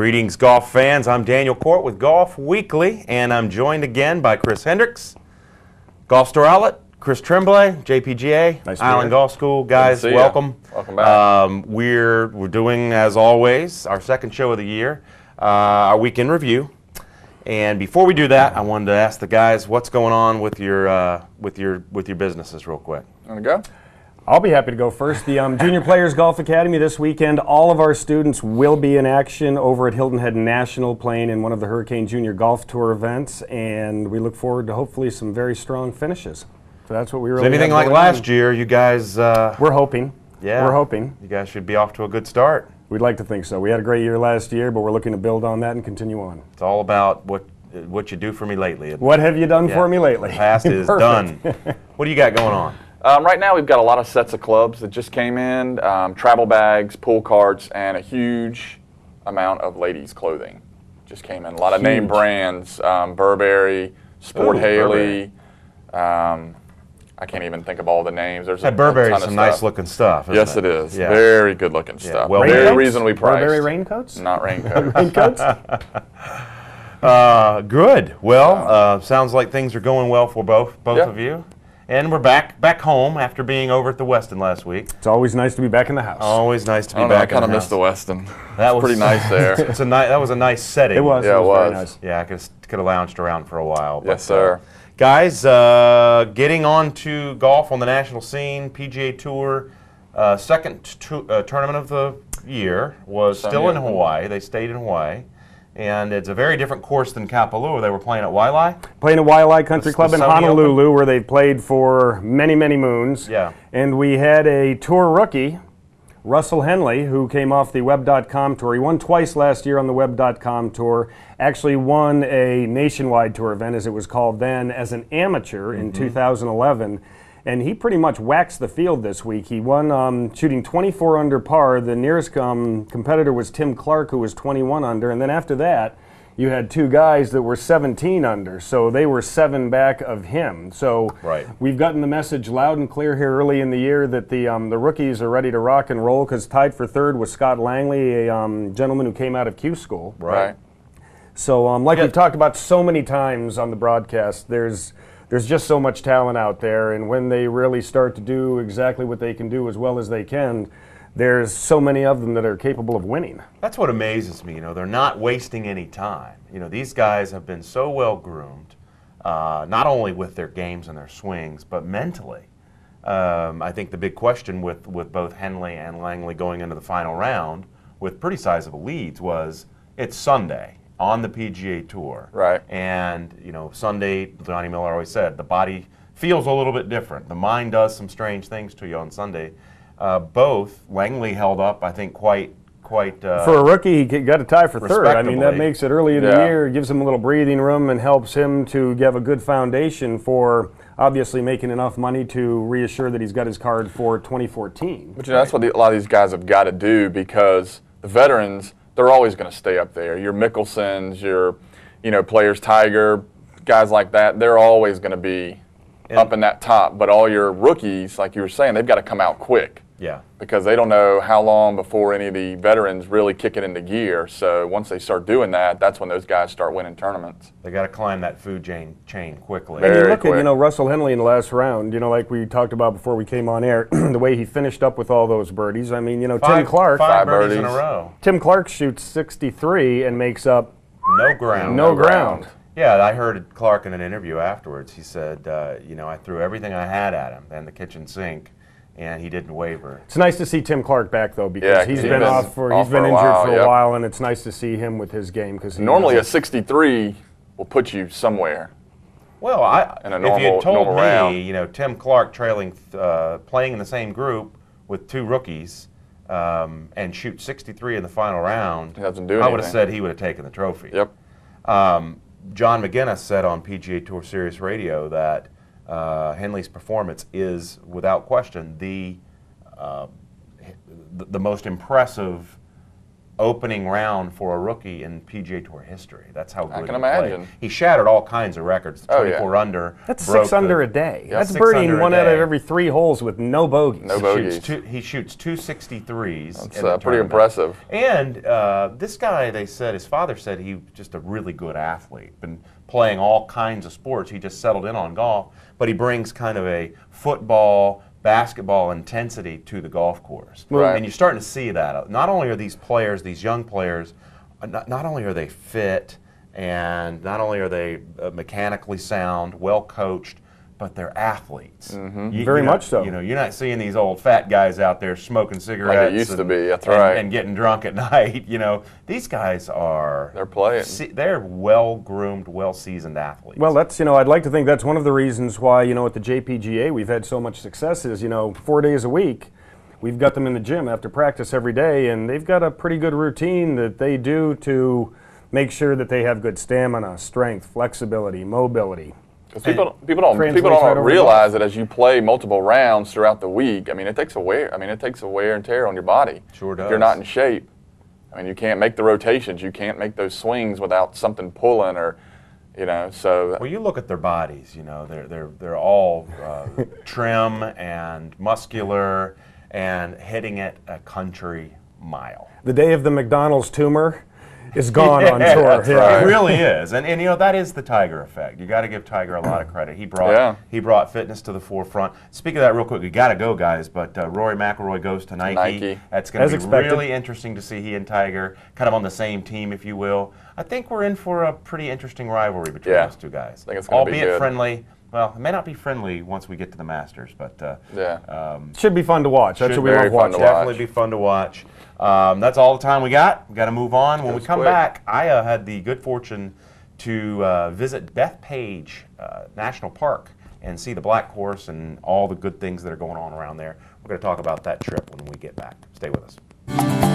Greetings, golf fans. I'm Daniel Cort with Golf Weekly, and I'm joined again by Chris Hendrix, Golf Store Outlet, Chris Tremblay, JPGA, Nice Island. Golf School. Guys, welcome. Welcome back. Um, we're, we're doing, as always, our second show of the year, uh, our weekend review. And before we do that, I wanted to ask the guys what's going on with your, uh, with your, with your businesses, real quick. Want to go? I'll be happy to go first. The um, Junior Players Golf Academy this weekend, all of our students will be in action over at Hilton Head National playing in one of the Hurricane Junior Golf Tour events, and we look forward to hopefully some very strong finishes. So that's what we really Anything have anything like last on. year, you guys, uh, We're hoping. yeah, We're hoping. You guys should be off to a good start. We'd like to think so. We had a great year last year, but we're looking to build on that and continue on. It's all about what what you do for me lately. What have you done Yeah. for me lately? The past is done. What do you got going on? Um, right now, we've got a lot of sets of clubs that just came in, um, travel bags, pool carts, and a huge amount of ladies' clothing. Just came in. A lot of name brands, um, Burberry, Sport Ooh, Haley. Um, I can't even think of all the names. There's a, That a Burberry's ton of some nice looking stuff. isn't Yes, it is. Yeah. Very good looking stuff. well Very reasonably priced. Burberry raincoats? Not raincoats. Raincoats? Uh, good. Well, uh, sounds like things are going well for both both Yeah. of you. And we're back back home after being over at the Westin last week. it's always nice to be back in the house. Always nice to I be don't know. I back. kind of missed the house. Westin. That It's was pretty nice there. It's a ni- that was a nice setting. It was. Yeah, it it was, very was. nice. Yeah, I could could have lounged around for a while. Yes, but, uh, sir. guys, uh, getting on to golf on the national scene, PGA Tour, uh, second tu- uh, tournament of the year was Sony still in Hawaii. They stayed in Hawaii. And it's a very different course than Kapalua. They were playing at Waialae. Playing at Waialae Country The- Club the in Honolulu, where they've played for many, many moons. Yeah. And we had a tour rookie, Russell Henley, who came off the Web.com tour. He won twice last year on the Web.com tour. Actually, won a nationwide tour event, as it was called then, as an amateur in mm-hmm. 2011. And he pretty much waxed the field this week. He won um, shooting 24 under par. The nearest um, competitor was Tim Clark, who was 21 under. And then after that, you had two guys that were 17 under, so they were seven back of him. So Right. we've gotten the message loud and clear here early in the year that the um, the rookies are ready to rock and roll. Because tied for third was Scott Langley, a um, gentleman who came out of Q School. Right. So, um, like Yeah. we've talked about so many times on the broadcast, there's there's just so much talent out there, and when they really start to do exactly what they can do as well as they can, there's so many of them that are capable of winning. That's what amazes me. You know, they're not wasting any time. You know, these guys have been so well groomed, uh, not only with their games and their swings, but mentally. Um, I think the big question with, with both Henley and Langley going into the final round with pretty sizable leads was it's Sunday on the PGA Tour. Right. And, you know, Sunday, Johnny Miller always said, the body feels a little bit different. The mind does some strange things to you on Sunday. Uh, both, Langley held up, I think, quite, quite. Uh, For a rookie, he got a tie for third. I mean, that makes it early in the year, gives him a little breathing room, and helps him to have a good foundation for obviously making enough money to reassure that he's got his card for 2014. But you know, that's what the, a lot of these guys have got to do because the veterans, they're always going to stay up there. Your Mickelsons, your, you know, players, Tiger, guys like that, they're always going to be up in that top. But all your rookies, like you were saying, they've got to come out quick yeah. because they don't know how long before any of the veterans really kick it into gear. So once they start doing that, that's when those guys start winning tournaments. They got to climb that food chain, chain quickly. And you Very look at, you know, Russell Henley in the last round, you know, like we talked about before we came on air, the way he finished up with all those birdies. I mean, you know, Tim Clark, five Five birdies in a row. Tim Clark shoots 63 and makes up No ground. no, No ground. ground. Yeah, I heard Clark in an interview afterwards. He said, uh, you know, I threw everything I had at him and the kitchen sink, and he didn't waver. It's nice to see Tim Clark back though because Yeah, he's he's been, been off for off he's been for injured while, for a yep. while, and it's nice to see him with his game because Normally a 63 will put you somewhere. Well, I, In a if you told me, round. you know, Tim Clark trailing, uh, playing in the same group with two rookies, um, and shoot 63 in the final round, He do I would have said he would have taken the trophy. Yep. Um, John Maginnes said on PGA Tour Sirius Radio that uh, Henley's performance is, without question, the uh, the, the most impressive opening round for a rookie in PGA Tour history. That's how good can he played. imagine. He shattered all kinds of records. Oh, yeah. 24 under. That's broke six under the- a day. Yeah, That's six birdieing one out of every three holes with no bogeys. No He bogeys. shoots, two, he shoots 263s. That's, in uh, pretty impressive. And uh, this guy, they said, his father said he was just a really good athlete. Been playing all kinds of sports. He just settled in on golf, but he brings kind of a football, basketball intensity to the golf course. Right. And you're starting to see that. Not only are these players, these young players, uh, not, not only are they fit and not only are they uh, mechanically sound, well coached, but they're athletes. Mm-hmm. You- Very much so. You know, you're not seeing these old fat guys out there smoking cigarettes. used to and- be, that's and- right. And getting drunk at night. You know, these guys are They're playing. se- they're well groomed, well seasoned athletes. Well, that's you know, I'd like to think that's one of the reasons why you know at the JPGA we've had so much success is you know four days a week, we've got them in the gym after practice every day, and they've got a pretty good routine that they do to make sure that they have good stamina, strength, flexibility, mobility. 'Cause people, people don't people don't over to realize that as you play multiple rounds throughout the week. I mean, it takes a wear. I mean, it takes a wear and tear on your body. Sure does. If you're not in shape. I mean, you can't make the rotations. You can't make those swings without something pulling or, you know. So Well, you look at their bodies. You know, they're they're they're all uh, trim and muscular and hitting it a country mile. The day of the McDonald's tumor is gone on tour. That's Yeah. right. It really is, and and you know that is the Tiger effect. You got to give Tiger a lot of credit. He brought Yeah. he brought fitness to the forefront. Speaking of that, real quick, we got to go, guys. But uh, Rory McIlroy goes to Nike. Nike. That's going to be expected. really interesting to see he and Tiger kind of on the same team, if you will. I think we're in for a pretty interesting rivalry between Yeah. those two guys. I think it's gonna be albeit friendly. Well, it may not be friendly once we get to the Masters, but uh, yeah. Should be fun to watch. That's should what we very love fun watching. to watch. definitely be fun to watch. Um, that's all the time we got. We got to move on. When we come quick. back, I uh, had the good fortune to uh, visit Bethpage uh, National Park and see the black horse and all the good things that are going on around there. We're going to talk about that trip when we get back. Stay with us.